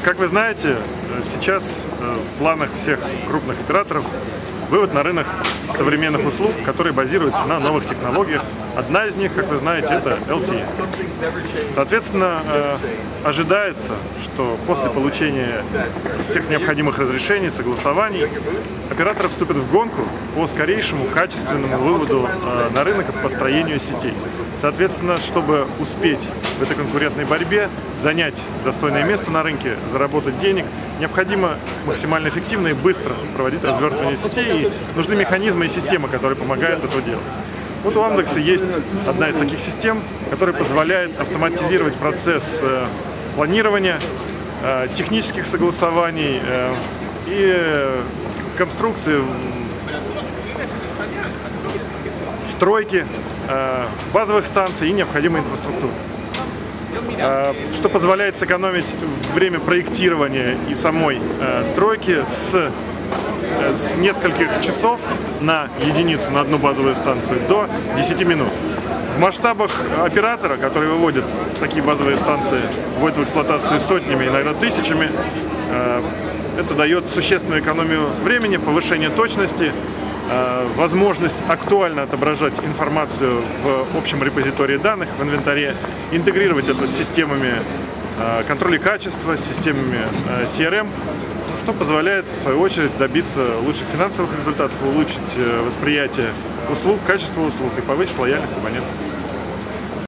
Как вы знаете, сейчас э, в планах всех крупных операторов вывод на рынок современных услуг, которые базируются на новых технологиях. Одна из них, как вы знаете, это LTE. Соответственно, э, ожидается, что после получения всех необходимых разрешений, согласований, операторы вступят в гонку по скорейшему качественному выводу э, на рынок и построению сетей. Соответственно, чтобы успеть в этой конкурентной борьбе, занять достойное место на рынке, заработать денег, необходимо максимально эффективно и быстро проводить развертывание сетей, и нужны механизмы и системы, которые помогают это делать. Вот у Амдекса есть одна из таких систем, которая позволяет автоматизировать процесс э, планирования, э, технических согласований э, и конструкции стройки базовых станций и необходимой инфраструктуры что позволяет сэкономить время проектирования и самой стройки с Э, с нескольких часов на единицу, на одну базовую станцию, до 10 минут. В масштабах оператора, который выводит такие базовые станции, вводит в эксплуатацию сотнями, иногда тысячами, э, это дает существенную экономию времени, повышение точности, э, возможность актуально отображать информацию в общем репозитории данных, в инвентаре, интегрировать это с системами контроля качества, с системами CRM, что позволяет, в свою очередь, добиться лучших финансовых результатов, улучшить э, восприятие услуг, качество услуг и повысить лояльность абонентов.